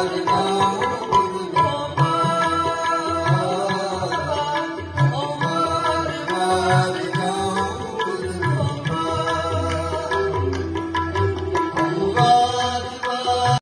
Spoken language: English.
Hare